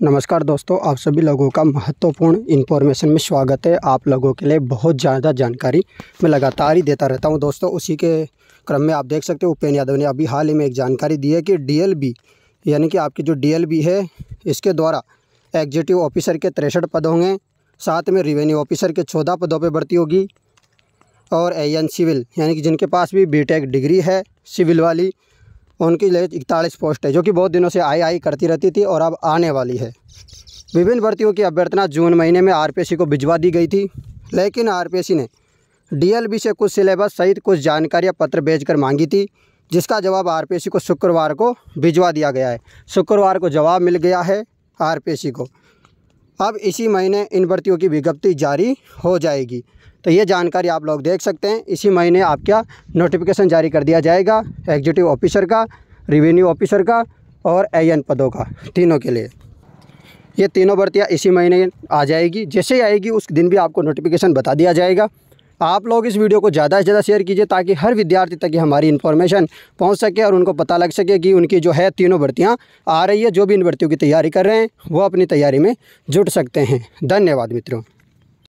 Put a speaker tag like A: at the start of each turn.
A: नमस्कार दोस्तों, आप सभी लोगों का महत्वपूर्ण इन्फॉर्मेशन में स्वागत है। आप लोगों के लिए बहुत ज़्यादा जानकारी मैं लगातार ही देता रहता हूँ। दोस्तों, उसी के क्रम में आप देख सकते हो उपेन्द्र यादव ने अभी हाल ही में एक जानकारी दी है कि डीएलबी यानी कि आपकी जो डीएलबी है, इसके द्वारा एग्जीक्यूटिव ऑफिसर के तिरसठ पद होंगे साथ में रिवेन्यू ऑफिसर के चौदह पदों पर भर्ती होगी और ए सिविल यानी कि जिनके पास भी बी डिग्री है सिविल वाली उनकी इकतालीस पोस्ट है, जो कि बहुत दिनों से आई आई करती रहती थी और अब आने वाली है। विभिन्न भर्तियों की अभ्यर्थना जून महीने में आरपीएससी को भिजवा दी गई थी, लेकिन आरपीएससी ने डीएलबी से कुछ सिलेबस सहित कुछ जानकारियाँ पत्र भेजकर मांगी थी, जिसका जवाब आरपीएससी को शुक्रवार को भिजवा दिया गया है। शुक्रवार को जवाब मिल गया है आरपीएससी को। अब इसी महीने इन भर्तियों की विज्ञप्ति जारी हो जाएगी। तो ये जानकारी आप लोग देख सकते हैं। इसी महीने आपका नोटिफिकेशन जारी कर दिया जाएगा एग्जीक्यूटिव ऑफिसर का रिवेन्यू ऑफिसर का और ए पदों का, तीनों के लिए। ये तीनों भर्तियाँ इसी महीने आ जाएगी। जैसे ही आएगी, उस दिन भी आपको नोटिफिकेशन बता दिया जाएगा। आप लोग इस वीडियो को ज़्यादा से ज़्यादा शेयर कीजिए ताकि हर विद्यार्थी तक हमारी इन्फॉर्मेशन पहुँच सके और उनको पता लग सके कि उनकी जो है तीनों भर्तियाँ आ रही है। जो भी इन भर्तियों की तैयारी कर रहे हैं, वो अपनी तैयारी में जुट सकते हैं। धन्यवाद मित्रों।